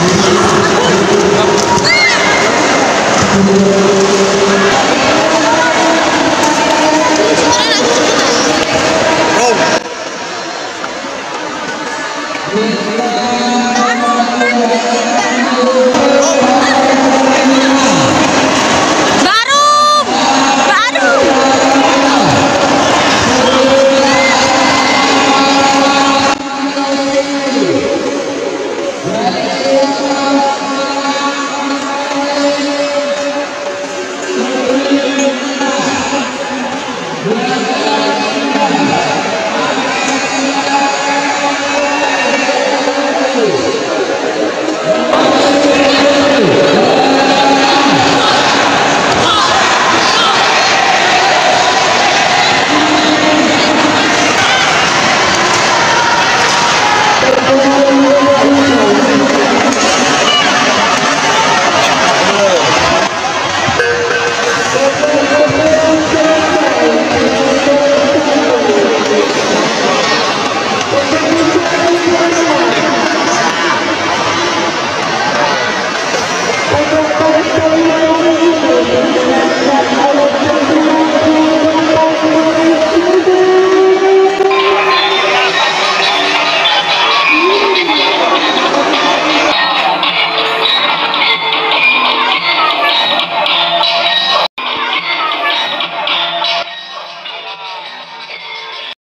Oh,